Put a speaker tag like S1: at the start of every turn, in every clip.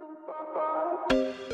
S1: Bye.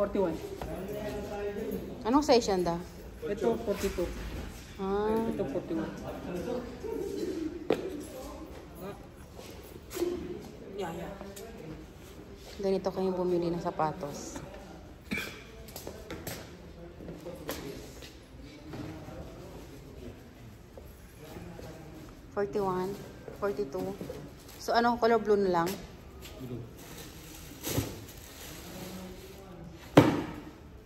S1: 41.
S2: Anong size yan da?
S1: Ito, 42.
S2: Ah,
S1: Ito, 41. Yeah, yeah.
S2: ganito kayong bumili ng sapatos. Forty-one, forty-two. So, anong color blue na lang?
S3: Blue.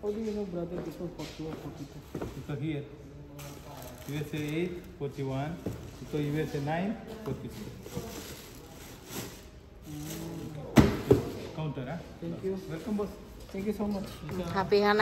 S1: How do you know, brother, this one 41, 42?
S3: So here, USA 8, 41. So USA 9, 42. Counter, huh?
S1: Thank you.
S3: Welcome, boss.
S1: Thank you so much.
S2: Happy ka